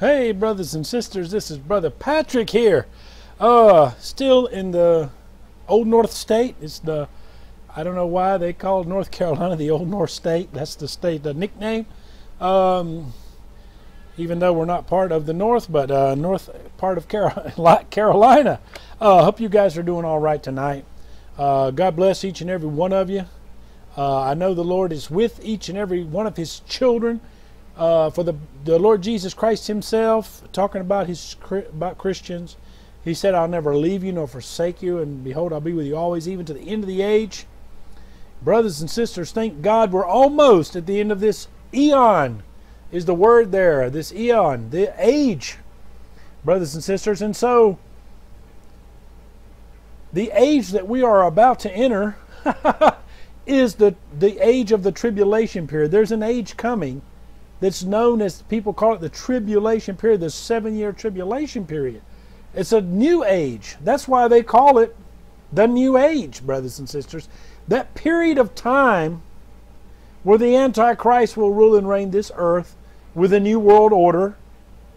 Hey, brothers and sisters, this is Brother Patrick here. Uh, still in the Old North State. It's the, I don't know why they call North Carolina the Old North State. That's the state, the nickname. Um, even though we're not part of the North, but uh, North part of Carolina. Uh, hope you guys are doing all right tonight. Uh, God bless each and every one of you. Uh, I know the Lord is with each and every one of His children. Uh, for the the Lord Jesus Christ Himself, talking about His about Christians, He said, "I'll never leave you nor forsake you, and behold, I'll be with you always, even to the end of the age." Brothers and sisters, thank God we're almost at the end of this eon. Is the word there? This eon, the age, brothers and sisters, and so the age that we are about to enter is the the age of the tribulation period. There's an age coming that's known as people call it the tribulation period, the seven year tribulation period. It's a new age. That's why they call it the new age, brothers and sisters. That period of time where the Antichrist will rule and reign this earth with a new world order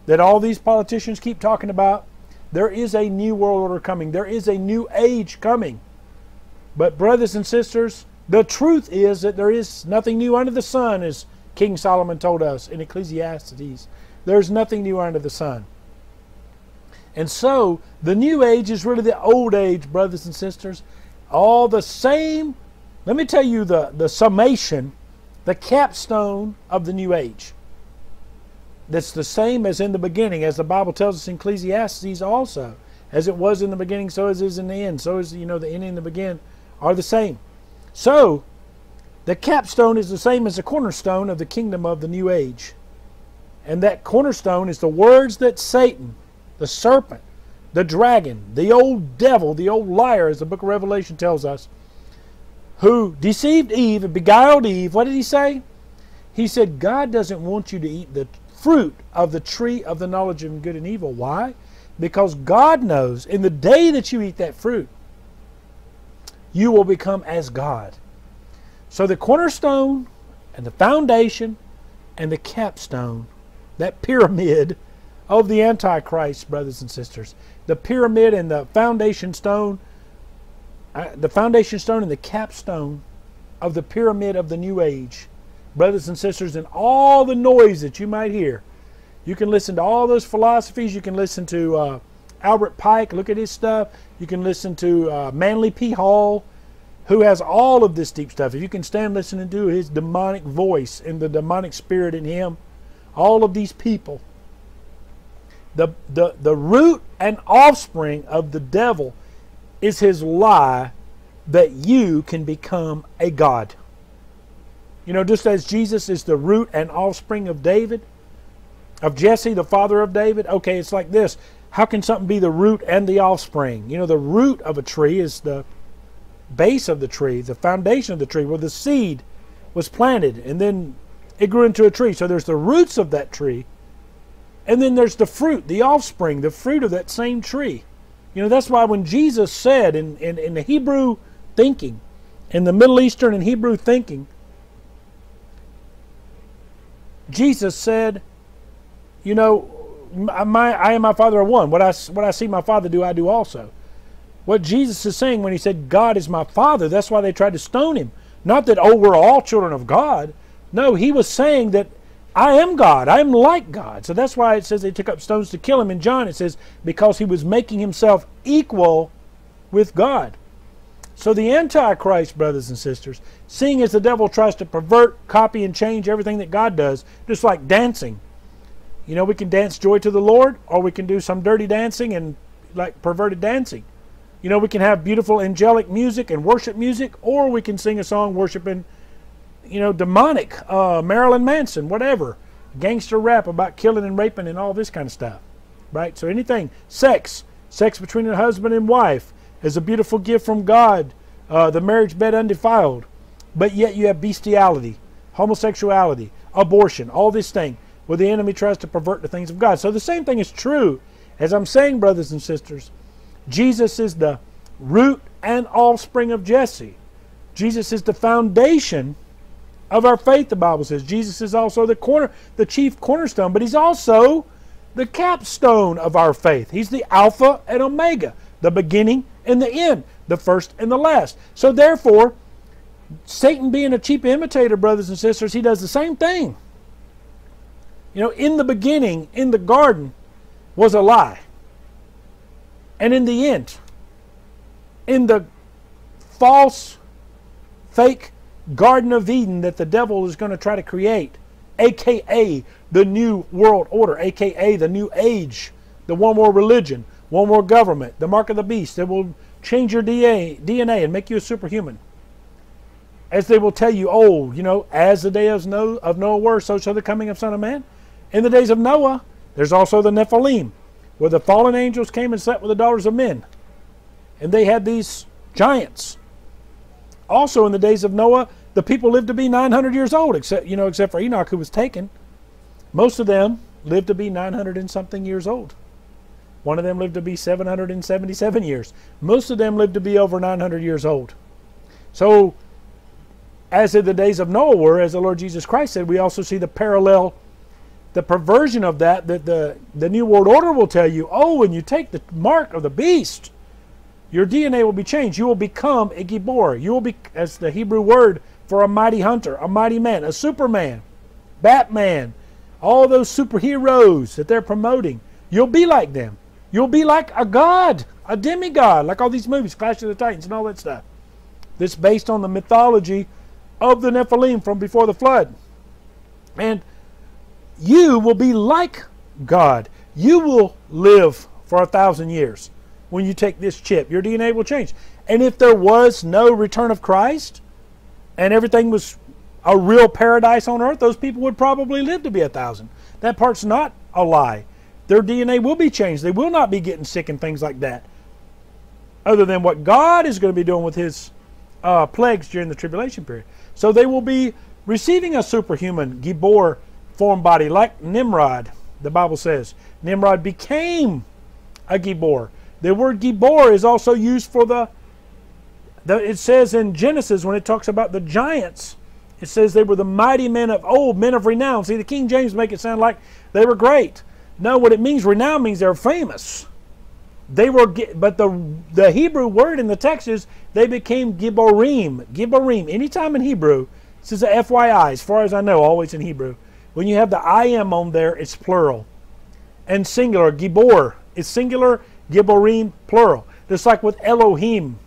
that all these politicians keep talking about. There is a new world order coming. There is a new age coming. But, brothers and sisters, the truth is that there is nothing new under the sun, as King Solomon told us in Ecclesiastes. There's nothing new under the sun. And so, the new age is really the old age, brothers and sisters. All the same. Let me tell you the, the summation, the capstone of the new age. That's the same as in the beginning, as the Bible tells us in Ecclesiastes also. As it was in the beginning, so as it is in the end. So is, you know, the end and the beginning are the same. So, the capstone is the same as the cornerstone of the kingdom of the new age. And that cornerstone is the words that Satan, the serpent, the dragon, the old devil, the old liar, as the book of Revelation tells us, who deceived Eve and beguiled Eve. What did he say? He said, God doesn't want you to eat the fruit of the tree of the knowledge of good and evil. Why? Because God knows in the day that you eat that fruit, you will become as God. So the cornerstone and the foundation and the capstone, that pyramid of the Antichrist, brothers and sisters, the pyramid and the foundation stone, uh, the foundation stone and the capstone of the pyramid of the New Age, brothers and sisters, and all the noise that you might hear. You can listen to all those philosophies. You can listen to uh, Albert Pike, look at his stuff. You can listen to uh, Manly P. Hall who has all of this deep stuff. If you can stand listening to his demonic voice and the demonic spirit in him, all of these people, the, the, the root and offspring of the devil is his lie that you can become a God. You know, just as Jesus is the root and offspring of David, of Jesse, the father of David, okay, it's like this. How can something be the root and the offspring? You know, the root of a tree is the base of the tree, the foundation of the tree, where the seed was planted, and then it grew into a tree. So there's the roots of that tree, and then there's the fruit, the offspring, the fruit of that same tree. You know, that's why when Jesus said in, in, in the Hebrew thinking, in the Middle Eastern and Hebrew thinking, Jesus said, you know, my, I and my Father are one. What I, what I see my Father do, I do also. What Jesus is saying when he said, God is my Father, that's why they tried to stone him. Not that, oh, we're all children of God. No, he was saying that I am God. I am like God. So that's why it says they took up stones to kill him. In John, it says, because he was making himself equal with God. So the Antichrist, brothers and sisters, seeing as the devil tries to pervert, copy, and change everything that God does, just like dancing. You know, we can dance joy to the Lord, or we can do some dirty dancing and like perverted dancing. You know, we can have beautiful angelic music and worship music, or we can sing a song worshiping, you know, demonic, uh, Marilyn Manson, whatever, gangster rap about killing and raping and all this kind of stuff, right? So anything, sex, sex between a husband and wife is a beautiful gift from God, uh, the marriage bed undefiled, but yet you have bestiality, homosexuality, abortion, all this thing, where the enemy tries to pervert the things of God. So the same thing is true, as I'm saying, brothers and sisters Jesus is the root and offspring of Jesse. Jesus is the foundation of our faith, the Bible says. Jesus is also the corner, the chief cornerstone, but he's also the capstone of our faith. He's the Alpha and Omega, the beginning and the end, the first and the last. So therefore, Satan being a cheap imitator, brothers and sisters, he does the same thing. You know, in the beginning, in the garden, was a lie. And in the end, in the false, fake Garden of Eden that the devil is going to try to create, aka the New World Order, aka the New Age, the one more religion, one more government, the mark of the beast that will change your DNA, DNA and make you a superhuman. As they will tell you, oh, you know, as the day of Noah, of Noah were, so shall the coming of Son of Man. In the days of Noah, there's also the Nephilim, where the fallen angels came and sat with the daughters of men. And they had these giants. Also, in the days of Noah, the people lived to be 900 years old, except you know, except for Enoch, who was taken. Most of them lived to be 900 and something years old. One of them lived to be 777 years. Most of them lived to be over 900 years old. So, as in the days of Noah were, as the Lord Jesus Christ said, we also see the parallel, the perversion of that, that the, the New World Order will tell you, oh, when you take the mark of the beast, your DNA will be changed. You will become a Gibor. You will be, as the Hebrew word for a mighty hunter, a mighty man, a Superman, Batman, all those superheroes that they're promoting. You'll be like them. You'll be like a god, a demigod, like all these movies, Clash of the Titans and all that stuff. This based on the mythology of the Nephilim from before the flood. And you will be like God. You will live for a thousand years when you take this chip. Your DNA will change. And if there was no return of Christ and everything was a real paradise on earth, those people would probably live to be a thousand. That part's not a lie. Their DNA will be changed. They will not be getting sick and things like that. Other than what God is going to be doing with his uh, plagues during the tribulation period. So they will be receiving a superhuman, Gibor form body, like Nimrod, the Bible says. Nimrod became a Gibor. The word Gibor is also used for the, the, it says in Genesis when it talks about the giants, it says they were the mighty men of old, men of renown. See, the King James make it sound like they were great. No, what it means, renown means they're famous. They were, but the the Hebrew word in the text is they became Gibborim. Gibborim. Anytime in Hebrew, this is a FYI, as far as I know, always in Hebrew. When you have the I am on there, it's plural. And singular, Gibor is singular Gibborim, plural. Just like with Elohim.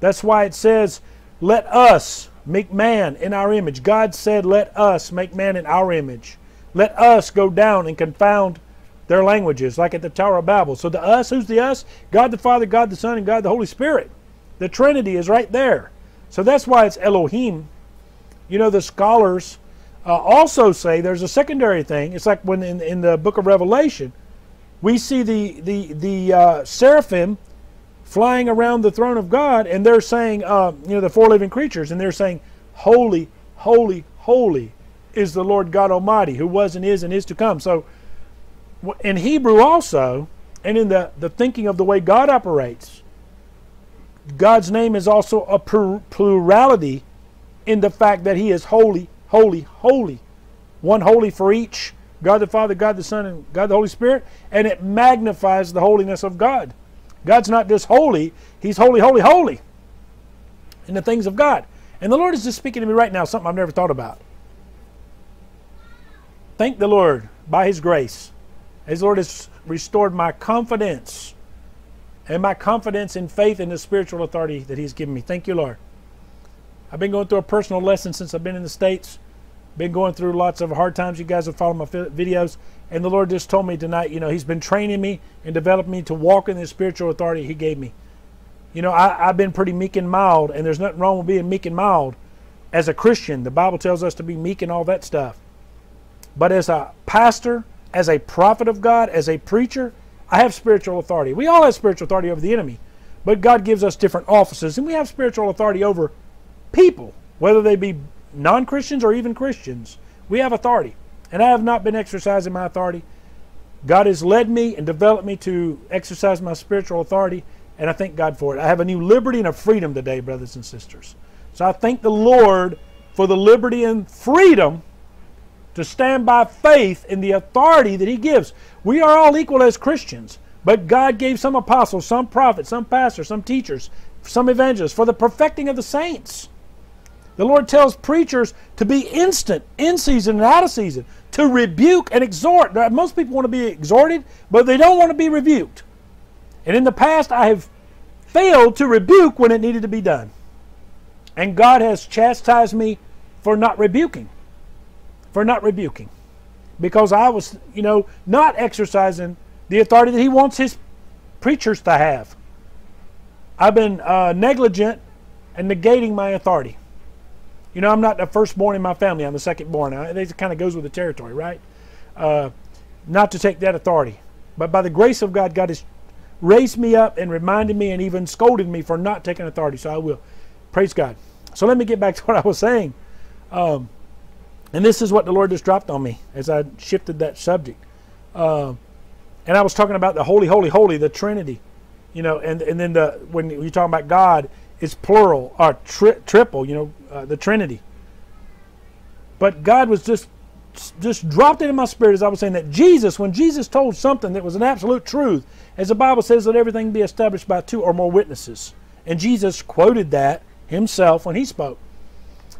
That's why it says, let us make man in our image. God said, let us make man in our image. Let us go down and confound their languages, like at the Tower of Babel. So the us, who's the us? God the Father, God the Son, and God the Holy Spirit. The Trinity is right there. So that's why it's Elohim. You know, the scholars uh, also say there's a secondary thing. It's like when in, in the book of Revelation, we see the the the uh, seraphim flying around the throne of God, and they're saying, uh, you know, the four living creatures, and they're saying, "Holy, holy, holy is the Lord God Almighty, who was and is and is to come." So, in Hebrew also, and in the the thinking of the way God operates, God's name is also a plurality in the fact that He is holy, holy, holy, one holy for each God the Father, God the Son, and God the Holy Spirit, and it magnifies the holiness of God. God's not just holy, He's holy, holy, holy in the things of God. And the Lord is just speaking to me right now, something I've never thought about. Thank the Lord by His grace. His Lord has restored my confidence and my confidence in faith in the spiritual authority that He's given me. Thank you, Lord. I've been going through a personal lesson since I've been in the States been going through lots of hard times. You guys have followed my videos. And the Lord just told me tonight, you know, He's been training me and developing me to walk in the spiritual authority He gave me. You know, I, have been pretty meek and mild, and there's nothing wrong with being meek and mild as a Christian. The Bible tells us to be meek and all that stuff. But as a pastor, as a prophet of God, as a preacher, I have spiritual authority. We all have spiritual authority over the enemy. But God gives us different offices, and we have spiritual authority over people, whether they be non Christians or even Christians, we have authority. And I have not been exercising my authority. God has led me and developed me to exercise my spiritual authority, and I thank God for it. I have a new liberty and a freedom today, brothers and sisters. So I thank the Lord for the liberty and freedom to stand by faith in the authority that He gives. We are all equal as Christians, but God gave some apostles, some prophets, some pastors, some teachers, some evangelists for the perfecting of the saints. The Lord tells preachers to be instant, in season and out of season, to rebuke and exhort. Most people want to be exhorted, but they don't want to be rebuked. And in the past, I have failed to rebuke when it needed to be done. And God has chastised me for not rebuking. For not rebuking. Because I was, you know, not exercising the authority that He wants His preachers to have. I've been uh, negligent and negating my authority. You know, I'm not the firstborn in my family. I'm the secondborn. It kind of goes with the territory, right? Uh, not to take that authority. But by the grace of God, God has raised me up and reminded me and even scolded me for not taking authority. So I will. Praise God. So let me get back to what I was saying. Um, and this is what the Lord just dropped on me as I shifted that subject. Uh, and I was talking about the holy, holy, holy, the Trinity. You know, and, and then the when you're talking about God, it's plural or tri triple, you know, uh, the Trinity. But God was just just dropped it in my spirit as I was saying that Jesus, when Jesus told something that was an absolute truth, as the Bible says, let everything be established by two or more witnesses. And Jesus quoted that himself when he spoke.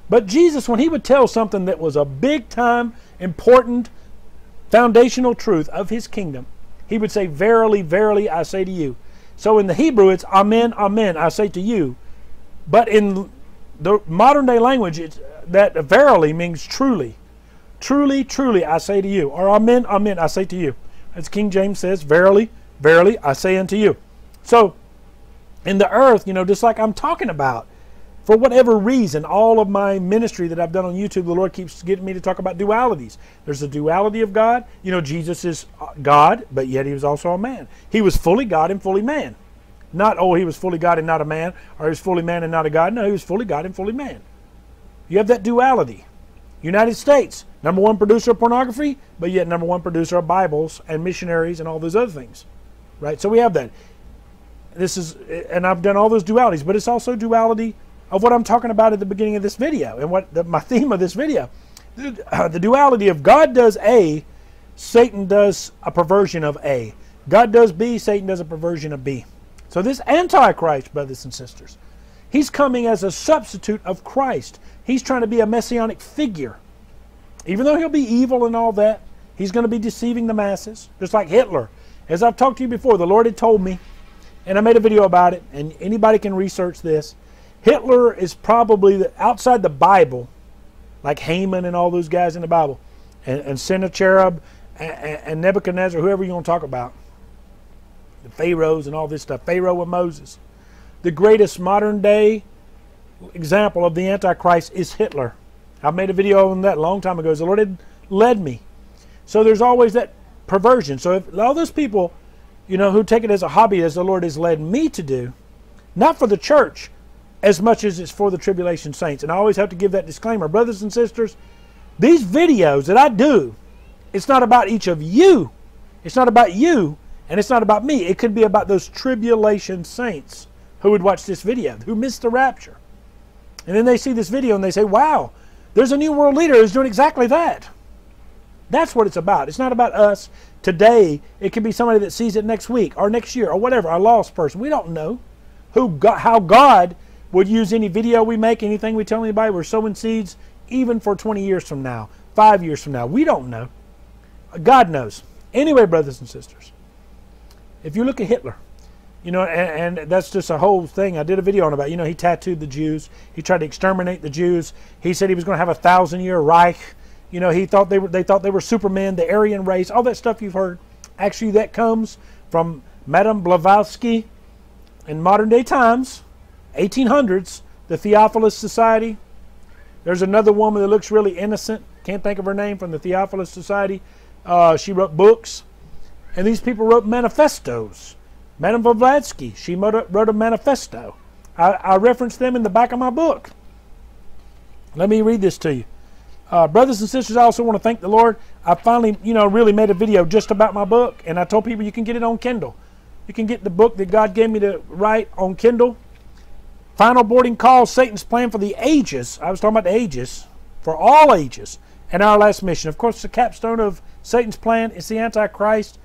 But Jesus, when he would tell something that was a big time, important, foundational truth of his kingdom, he would say, Verily, verily, I say to you. So in the Hebrew, it's Amen, Amen, I say to you. But in the modern day language, that verily means truly. Truly, truly, I say to you. Or Amen, Amen, I say to you. As King James says, Verily, verily, I say unto you. So, in the earth, you know, just like I'm talking about, for whatever reason, all of my ministry that I've done on YouTube, the Lord keeps getting me to talk about dualities. There's the duality of God. You know, Jesus is uh, God, but yet he was also a man. He was fully God and fully man. Not, oh, he was fully God and not a man, or he was fully man and not a God. No, he was fully God and fully man. You have that duality. United States, number one producer of pornography, but yet number one producer of Bibles and missionaries and all those other things. Right? So we have that. This is, and I've done all those dualities, but it's also duality of what I'm talking about at the beginning of this video and what the, my theme of this video. The, uh, the duality of God does A, Satan does a perversion of A. God does B, Satan does a perversion of B. So this Antichrist, brothers and sisters, he's coming as a substitute of Christ. He's trying to be a messianic figure. Even though he'll be evil and all that, he's going to be deceiving the masses, just like Hitler. As I've talked to you before, the Lord had told me, and I made a video about it, and anybody can research this. Hitler is probably the, outside the Bible, like Haman and all those guys in the Bible, and, and Sennacherib and, and Nebuchadnezzar, whoever you want to talk about, the pharaohs and all this stuff, Pharaoh with Moses. The greatest modern day example of the Antichrist is Hitler. I made a video on that a long time ago. The Lord had led me. So there's always that perversion. So if all those people, you know, who take it as a hobby as the Lord has led me to do, not for the church as much as it's for the tribulation saints. And I always have to give that disclaimer. Brothers and sisters, these videos that I do, it's not about each of you. It's not about you, and it's not about me. It could be about those tribulation saints who would watch this video, who missed the rapture. And then they see this video and they say, wow, there's a new world leader who's doing exactly that. That's what it's about. It's not about us today. It could be somebody that sees it next week or next year or whatever, a lost person. We don't know who God, how God would use any video we make, anything we tell anybody. We're sowing seeds even for 20 years from now, five years from now. We don't know. God knows. Anyway, brothers and sisters, if you look at Hitler, you know, and, and, that's just a whole thing. I did a video on about. You know, he tattooed the Jews. He tried to exterminate the Jews. He said he was going to have a thousand-year Reich. You know, he thought they were they thought they were Supermen, the Aryan race, all that stuff you've heard. Actually, that comes from Madame Blavatsky in modern-day times, 1800s, the Theophilus Society. There's another woman that looks really innocent. Can't think of her name from the Theophilus Society. Uh, she wrote books, and these people wrote manifestos Madame Blavatsky, she wrote a, manifesto. I, I reference them in the back of my book. Let me read this to you. Uh, brothers and sisters, I also want to thank the Lord. I finally, you know, really made a video just about my book, and I told people you can get it on Kindle. You can get the book that God gave me to write on Kindle. Final boarding call, Satan's plan for the ages. I was talking about the ages, for all ages. and our last mission. Of course, the capstone of Satan's plan is the Antichrist,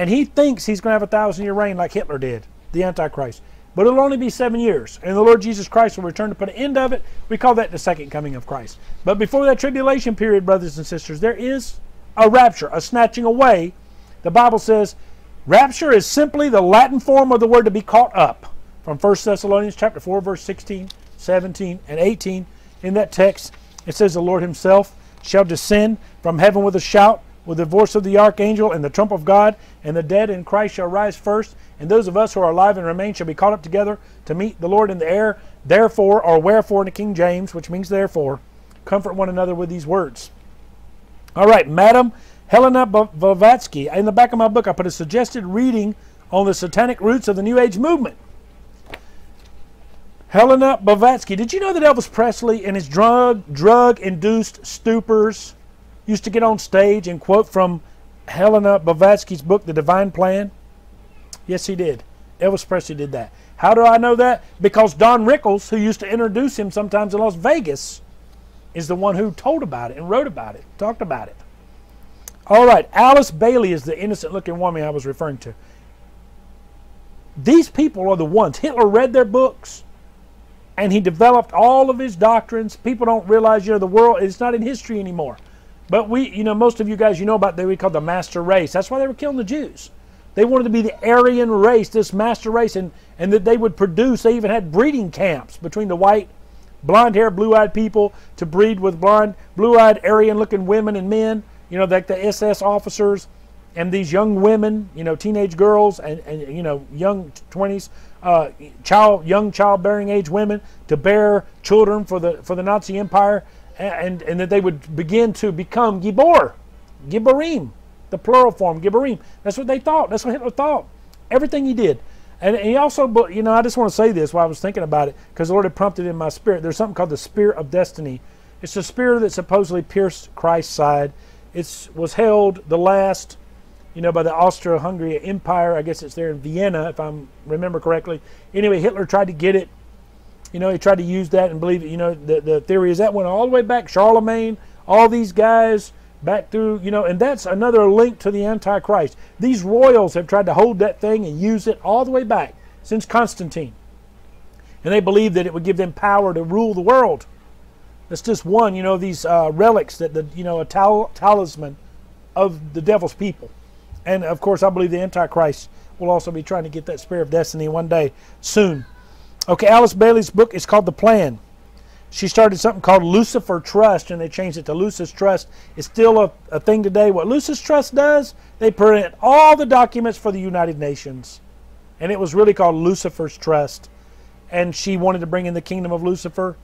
and he thinks he's going to have a thousand year reign like Hitler did, the Antichrist. But it'll only be seven years, and the Lord Jesus Christ will return to put an end of it. We call that the second coming of Christ. But before that tribulation period, brothers and sisters, there is a rapture, a snatching away. The Bible says rapture is simply the Latin form of the word to be caught up. From 1 Thessalonians chapter 4, verse 16, 17, and 18. In that text, it says the Lord himself shall descend from heaven with a shout, with the voice of the archangel and the trump of God, and the dead in Christ shall rise first, and those of us who are alive and remain shall be caught up together to meet the Lord in the air. Therefore, or wherefore in the King James, which means therefore, comfort one another with these words. All right, Madam Helena Blavatsky. In the back of my book, I put a suggested reading on the satanic roots of the New Age movement. Helena Blavatsky. Did you know that Elvis Presley, in his drug drug induced stupors, used to get on stage and quote from Helena Blavatsky's book, The Divine Plan? Yes, he did. Elvis Presley did that. How do I know that? Because Don Rickles, who used to introduce him sometimes in Las Vegas, is the one who told about it and wrote about it, talked about it. All right, Alice Bailey is the innocent looking woman I was referring to. These people are the ones. Hitler read their books and he developed all of his doctrines. People don't realize, you know, the world is not in history anymore. But we, you know, most of you guys, you know about what we call the master race. That's why they were killing the Jews. They wanted to be the Aryan race, this master race, and, and that they would produce. They even had breeding camps between the white, blonde hair, blue eyed people to breed with blonde, blue eyed, Aryan looking women and men, you know, like the SS officers and these young women, you know, teenage girls and, and you know, young 20s uh, child, young childbearing age women to bear children for the for the Nazi Empire, and and that they would begin to become gibor, giborim, the plural form giborim. That's what they thought. That's what Hitler thought. Everything he did. And he also, but you know, I just want to say this while I was thinking about it, because the Lord had prompted in my spirit. There's something called the Spear of Destiny. It's the spear that supposedly pierced Christ's side. It was held the last you know, by the Austro-Hungary Empire. I guess it's there in Vienna, if I remember correctly. Anyway, Hitler tried to get it. You know, he tried to use that and believe it. You know, the, the theory is that went all the way back, Charlemagne, all these guys back through, you know, and that's another link to the Antichrist. These royals have tried to hold that thing and use it all the way back since Constantine. And they believed that it would give them power to rule the world. That's just one, you know, these uh, relics that the, you know, a tal talisman of the devil's people. And of course, I believe the Antichrist will also be trying to get that Spear of Destiny one day soon. Okay, Alice Bailey's book is called The Plan. She started something called Lucifer Trust, and they changed it to Lucis Trust. It's still a, a thing today. What Lucis Trust does, they print all the documents for the United Nations. And it was really called Lucifer's Trust. And she wanted to bring in the kingdom of Lucifer,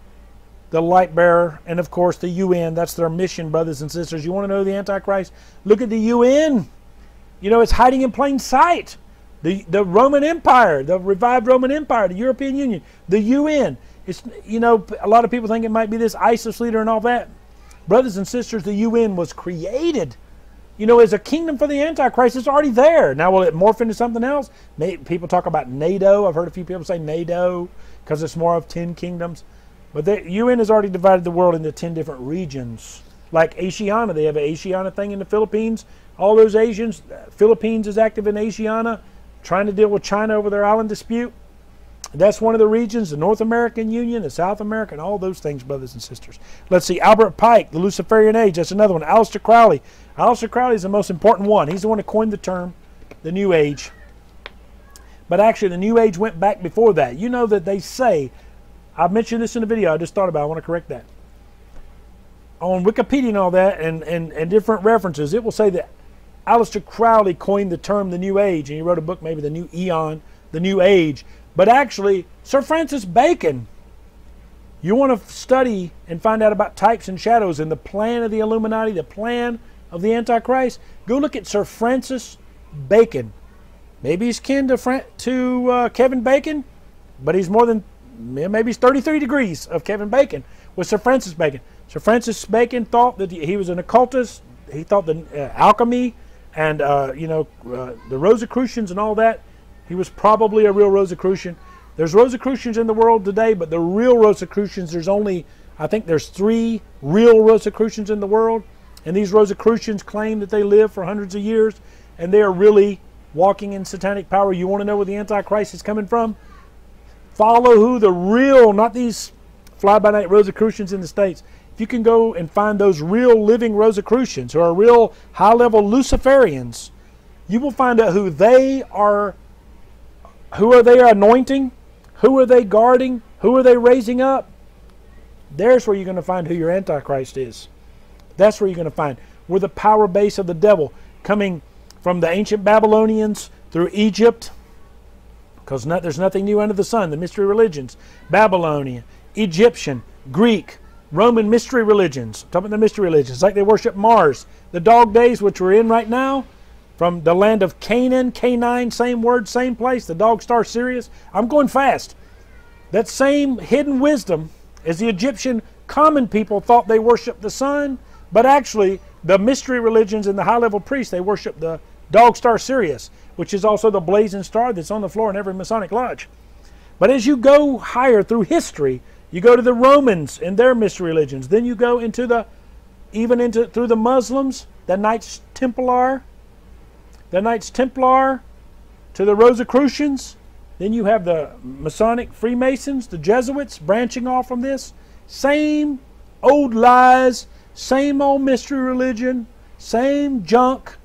the light bearer, and of course the UN. That's their mission, brothers and sisters. You want to know the Antichrist? Look at the UN. You know, it's hiding in plain sight. The, the Roman Empire, the revived Roman Empire, the European Union, the UN. It's, you know, a lot of people think it might be this ISIS leader and all that. Brothers and sisters, the UN was created, you know, as a kingdom for the Antichrist. It's already there. Now, will it morph into something else? People talk about NATO. I've heard a few people say NATO because it's more of 10 kingdoms. But the UN has already divided the world into 10 different regions. Like Asiana, they have an Asiana thing in the Philippines all those Asians. Uh, Philippines is active in Asiana, trying to deal with China over their island dispute. That's one of the regions, the North American Union, the South American, all those things, brothers and sisters. Let's see, Albert Pike, the Luciferian Age, that's another one. Aleister Crowley. Aleister Crowley is the most important one. He's the one who coined the term, the New Age. But actually, the New Age went back before that. You know that they say, I mentioned this in the video, I just thought about it, I want to correct that. On Wikipedia and all that, and, and, and different references, it will say that Aleister Crowley coined the term the New Age, and he wrote a book, maybe The New Eon, The New Age. But actually, Sir Francis Bacon, you want to study and find out about types and shadows and the plan of the Illuminati, the plan of the Antichrist, go look at Sir Francis Bacon. Maybe he's kin to, Fran to uh, Kevin Bacon, but he's more than, maybe he's 33 degrees of Kevin Bacon with Sir Francis Bacon. Sir Francis Bacon thought that he was an occultist. He thought that uh, alchemy and uh, you know uh, the Rosicrucians and all that. He was probably a real Rosicrucian. There's Rosicrucians in the world today, but the real Rosicrucians, there's only I think there's three real Rosicrucians in the world, and these Rosicrucians claim that they live for hundreds of years, and they are really walking in satanic power. You want to know where the Antichrist is coming from? Follow who the real, not these fly by night Rosicrucians in the States. If you can go and find those real living Rosicrucians who are real high level Luciferians, you will find out who they are, who are they anointing, who are they guarding, who are they raising up. There's where you're going to find who your Antichrist is. That's where you're going to find where the power base of the devil coming from the ancient Babylonians through Egypt, because there's nothing new under the sun. The mystery religions, Babylonian, Egyptian, Greek, Roman mystery religions. Talking about the mystery religions, like they worship Mars. The dog days, which we're in right now, from the land of Canaan, Canine, same word, same place, the dog star Sirius. I'm going fast. That same hidden wisdom as the Egyptian common people thought they worshiped the sun, but actually the mystery religions and the high level priests, they worship the Dog Star Sirius, which is also the blazing star that's on the floor in every Masonic lodge. But as you go higher through history, you go to the Romans and their mystery religions. Then you go into the, even into through the Muslims, the Knights Templar, the Knights Templar, to the Rosicrucians. Then you have the Masonic Freemasons, the Jesuits branching off from this. Same old lies, same old mystery religion, same junk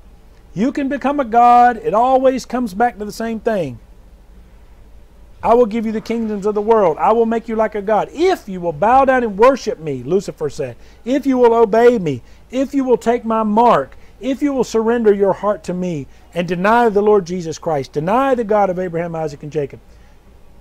you can become a God. It always comes back to the same thing. I will give you the kingdoms of the world. I will make you like a God. If you will bow down and worship me, Lucifer said. If you will obey me. If you will take my mark. If you will surrender your heart to me and deny the Lord Jesus Christ. Deny the God of Abraham, Isaac, and Jacob.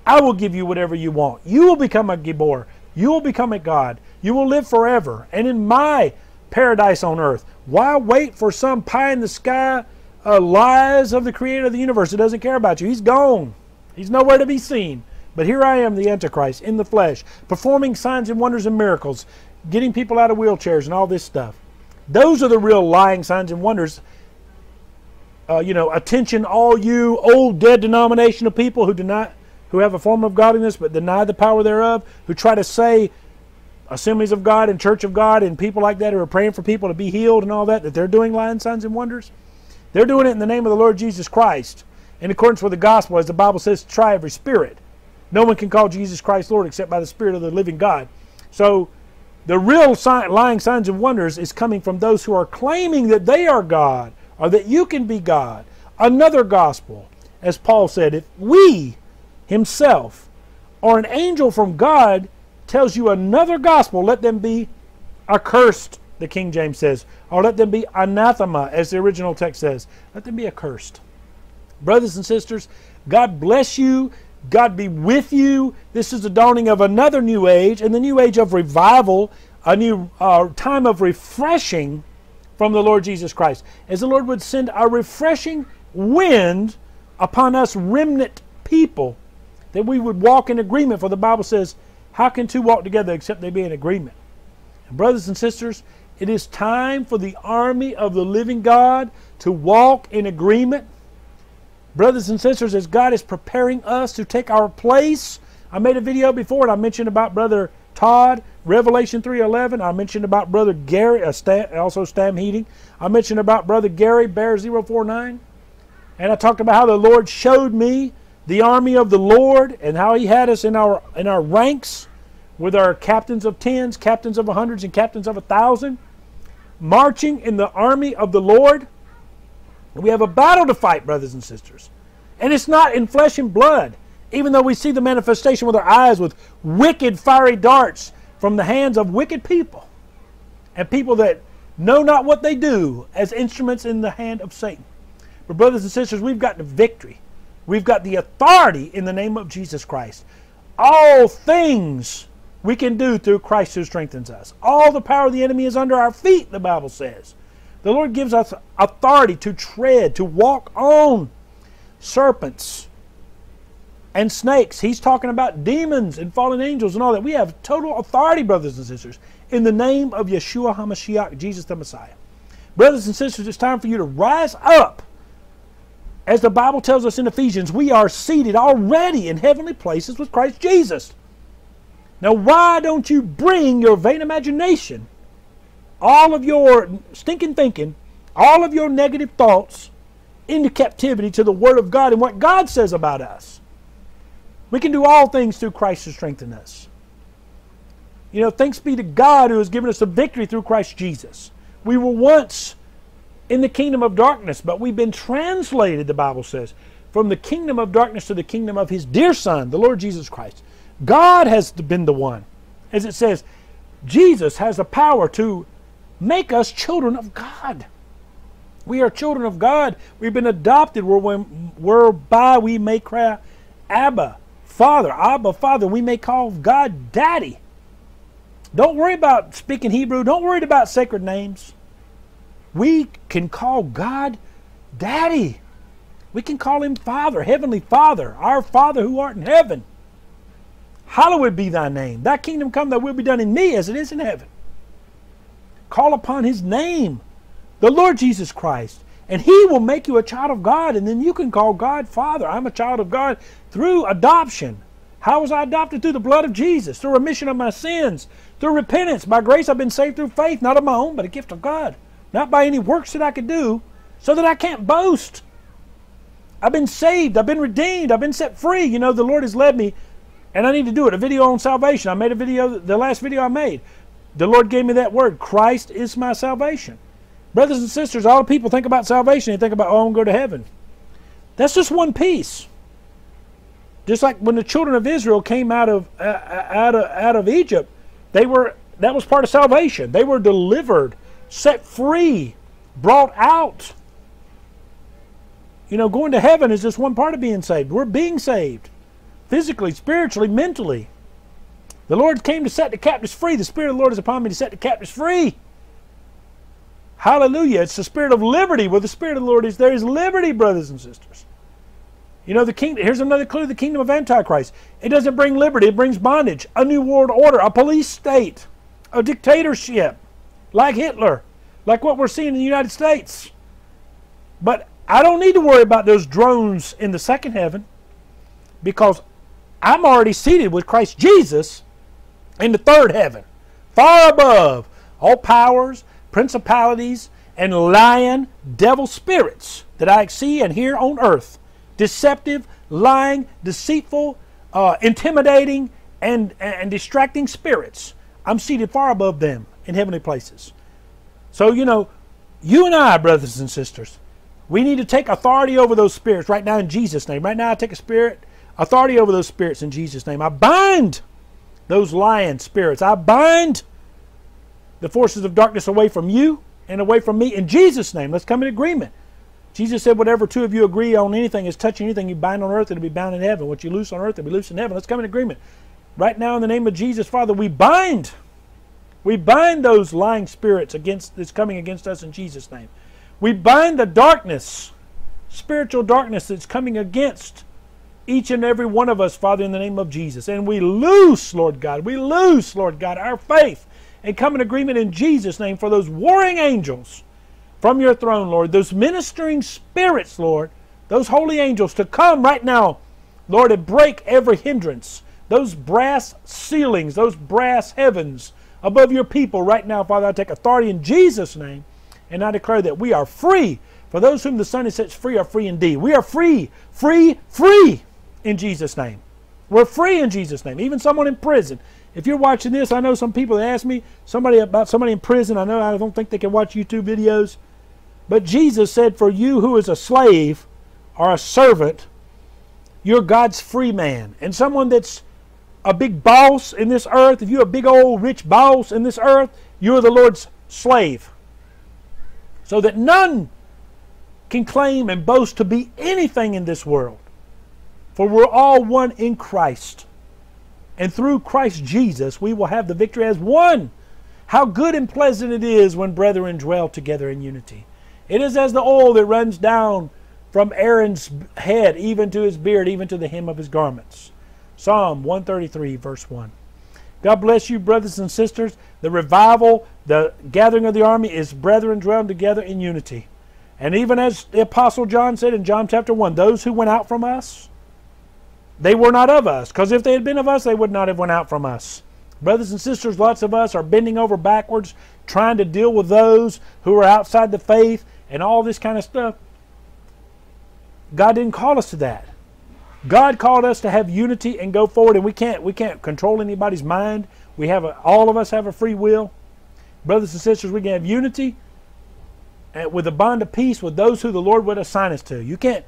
I will give you whatever you want. You will become a Gibor. You will become a God. You will live forever. And in my paradise on earth. Why wait for some pie in the sky uh, lies of the creator of the universe who doesn't care about you? He's gone. He's nowhere to be seen. But here I am, the Antichrist, in the flesh, performing signs and wonders and miracles, getting people out of wheelchairs and all this stuff. Those are the real lying signs and wonders. Uh, you know, attention, all you old dead denomination of people who not, who have a form of godliness but deny the power thereof, who try to say assemblies of God and church of God and people like that who are praying for people to be healed and all that, that they're doing lying signs and wonders? They're doing it in the name of the Lord Jesus Christ, in accordance with the gospel, as the Bible says, try every spirit. No one can call Jesus Christ Lord except by the Spirit of the living God. So the real sign, lying signs and wonders is coming from those who are claiming that they are God or that you can be God. Another gospel, as Paul said, if we himself or an angel from God tells you another gospel, let them be accursed, the King James says, or let them be anathema, as the original text says. Let them be accursed. Brothers and sisters, God bless you. God be with you. This is the dawning of another new age, and the new age of revival, a new uh, time of refreshing from the Lord Jesus Christ. As the Lord would send a refreshing wind upon us remnant people, that we would walk in agreement, for the Bible says, how can two walk together except they be in agreement? And brothers and sisters, it is time for the army of the living God to walk in agreement. Brothers and sisters, as God is preparing us to take our place, I made a video before and I mentioned about Brother Todd, Revelation 3.11. I mentioned about Brother Gary, uh, also Stam Heating. I mentioned about Brother Gary, Bear 049. And I talked about how the Lord showed me the army of the Lord and how He had us in our in our ranks with our captains of tens, captains of hundreds, and captains of a thousand, marching in the army of the Lord. We have a battle to fight, brothers and sisters. And it's not in flesh and blood, even though we see the manifestation with our eyes with wicked fiery darts from the hands of wicked people and people that know not what they do as instruments in the hand of Satan. But, brothers and sisters, we've got the victory. We've got the authority in the name of Jesus Christ. All things we can do through Christ who strengthens us. All the power of the enemy is under our feet, the Bible says. The Lord gives us authority to tread, to walk on serpents and snakes. He's talking about demons and fallen angels and all that. We have total authority, brothers and sisters, in the name of Yeshua HaMashiach, Jesus the Messiah. Brothers and sisters, it's time for you to rise up as the Bible tells us in Ephesians, we are seated already in heavenly places with Christ Jesus. Now, why don't you bring your vain imagination, all of your stinking thinking, all of your negative thoughts into captivity to the Word of God and what God says about us? We can do all things through Christ to strengthen us. You know, thanks be to God who has given us a victory through Christ Jesus. We were once in the kingdom of darkness, but we've been translated, the Bible says, from the kingdom of darkness to the kingdom of His dear Son, the Lord Jesus Christ. God has been the one. As it says, Jesus has the power to make us children of God. We are children of God. We've been adopted whereby we may cry, Abba, Father, Abba, Father. We may call God Daddy. Don't worry about speaking Hebrew. Don't worry about sacred names. We can call God Daddy. We can call him Father, Heavenly Father, our Father who art in heaven. Hallowed be thy name. Thy kingdom come, thy will be done in me as it is in heaven. Call upon his name, the Lord Jesus Christ, and he will make you a child of God, and then you can call God Father. I'm a child of God through adoption. How was I adopted? Through the blood of Jesus, through remission of my sins, through repentance. By grace I've been saved through faith, not of my own, but a gift of God not by any works that I could do, so that I can't boast. I've been saved, I've been redeemed, I've been set free. You know, the Lord has led me, and I need to do it. A video on salvation. I made a video, the last video I made. The Lord gave me that word Christ is my salvation. Brothers and sisters, all people think about salvation, they think about, oh, I'm going to go to heaven. That's just one piece. Just like when the children of Israel came out of, uh, out of, out of Egypt, they were, that was part of salvation. They were delivered set free, brought out. You know, going to heaven is just one part of being saved. We're being saved physically, spiritually, mentally. The Lord came to set the captives free. The Spirit of the Lord is upon me to set the captives free. Hallelujah. It's the spirit of liberty. Where the Spirit of the Lord is, there is liberty, brothers and sisters. You know, the kingdom, here's another clue the kingdom of Antichrist. It doesn't bring liberty, it brings bondage, a new world order, a police state, a dictatorship like Hitler, like what we're seeing in the United States. But I don't need to worry about those drones in the second heaven because I'm already seated with Christ Jesus in the third heaven, far above all powers, principalities, and lying devil spirits that I see and hear on earth. Deceptive, lying, deceitful, uh, intimidating, and, and distracting spirits. I'm seated far above them in heavenly places. So, you know, you and I, brothers and sisters, we need to take authority over those spirits right now in Jesus' name. Right now, I take a spirit, authority over those spirits in Jesus' name. I bind those lying spirits. I bind the forces of darkness away from you and away from me in Jesus' name. Let's come in agreement. Jesus said, Whatever two of you agree on anything is touching anything you bind on earth, it'll be bound in heaven. What you loose on earth, it'll be loose in heaven. Let's come in agreement. Right now, in the name of Jesus, Father, we bind we bind those lying spirits against that's coming against us in Jesus' name. We bind the darkness, spiritual darkness that's coming against each and every one of us, Father, in the name of Jesus. And we loose, Lord God, we loose, Lord God, our faith and come in agreement in Jesus' name for those warring angels from your throne, Lord, those ministering spirits, Lord, those holy angels to come right now, Lord, and break every hindrance, those brass ceilings, those brass heavens above your people right now, Father. I take authority in Jesus' name, and I declare that we are free. For those whom the Son has set free are free indeed. We are free, free, free in Jesus' name. We're free in Jesus' name. Even someone in prison. If you're watching this, I know some people ask me somebody about somebody in prison. I know I don't think they can watch YouTube videos. But Jesus said, For you who is a slave or a servant, you're God's free man. And someone that's a big boss in this earth, if you're a big old rich boss in this earth, you're the Lord's slave. So that none can claim and boast to be anything in this world. For we're all one in Christ. And through Christ Jesus, we will have the victory as one. How good and pleasant it is when brethren dwell together in unity. It is as the oil that runs down from Aaron's head, even to his beard, even to the hem of his garments. Psalm 133, verse 1. God bless you, brothers and sisters. The revival, the gathering of the army is brethren dwelling together in unity. And even as the Apostle John said in John chapter 1, those who went out from us, they were not of us. Because if they had been of us, they would not have went out from us. Brothers and sisters, lots of us are bending over backwards trying to deal with those who are outside the faith and all this kind of stuff. God didn't call us to that. God called us to have unity and go forward, and we can't we can't control anybody's mind. We have a, all of us have a free will. Brothers and sisters, we can have unity and with a bond of peace with those who the Lord would assign us to. You can't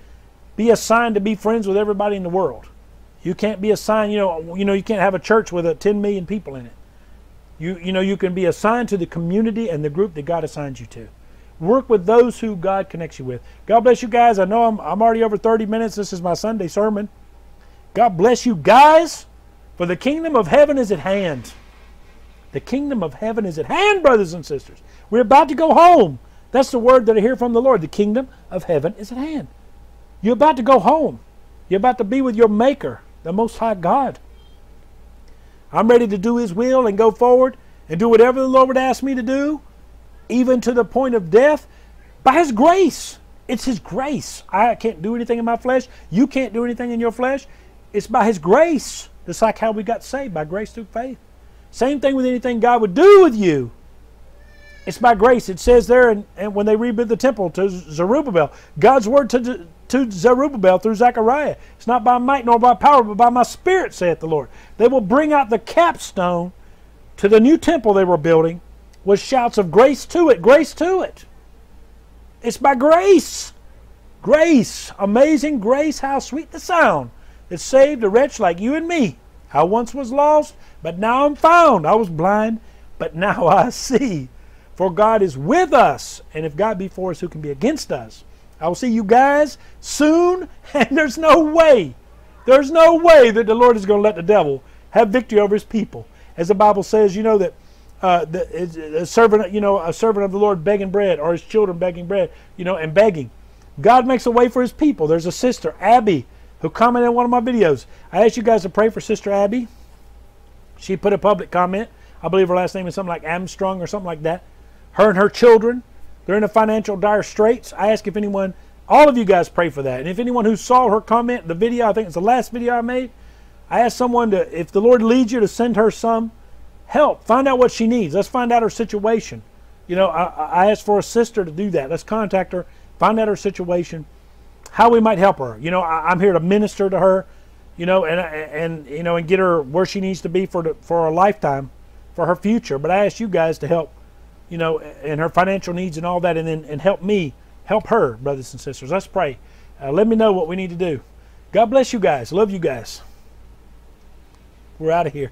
be assigned to be friends with everybody in the world. You can't be assigned, you know, you know, you can't have a church with a 10 million people in it. You, you know, you can be assigned to the community and the group that God assigns you to. Work with those who God connects you with. God bless you guys. I know I'm, I'm already over 30 minutes. This is my Sunday sermon. God bless you guys, for the kingdom of heaven is at hand. The kingdom of heaven is at hand, brothers and sisters. We're about to go home. That's the word that I hear from the Lord. The kingdom of heaven is at hand. You're about to go home. You're about to be with your Maker, the Most High God. I'm ready to do His will and go forward and do whatever the Lord would ask me to do, even to the point of death, by His grace. It's His grace. I can't do anything in my flesh. You can't do anything in your flesh. It's by His grace. Just like how we got saved by grace through faith. Same thing with anything God would do with you. It's by grace. It says there, and, and when they rebuild the temple to Zerubbabel, God's word to, to Zerubbabel through Zechariah. It's not by might nor by power, but by my spirit, saith the Lord. They will bring out the capstone to the new temple they were building with shouts of grace to it, grace to it. It's by grace. Grace. Amazing grace. How sweet the sound that saved a wretch like you and me. I once was lost, but now I'm found. I was blind, but now I see. For God is with us, and if God be for us, who can be against us? I will see you guys soon, and there's no way, there's no way that the Lord is going to let the devil have victory over his people. As the Bible says, you know that uh, the, a servant, you know, a servant of the Lord begging bread, or his children begging bread, you know, and begging. God makes a way for his people. There's a sister, Abby, who commented on one of my videos. I asked you guys to pray for Sister Abby. She put a public comment. I believe her last name is something like Armstrong or something like that. Her and her children, they're in a financial dire straits. I ask if anyone, all of you guys pray for that. And if anyone who saw her comment, the video, I think it's the last video I made, I asked someone to, if the Lord leads you to send her some help, find out what she needs. Let's find out her situation. You know, I, I asked for a sister to do that. Let's contact her, find out her situation, how we might help her. You know, I, I'm here to minister to her, you know, and and you know, and get her where she needs to be for the, for a lifetime, for her future. But I ask you guys to help you know, and her financial needs and all that, and then and help me, help her, brothers and sisters. Let's pray. Uh, let me know what we need to do. God bless you guys. Love you guys. We're out of here.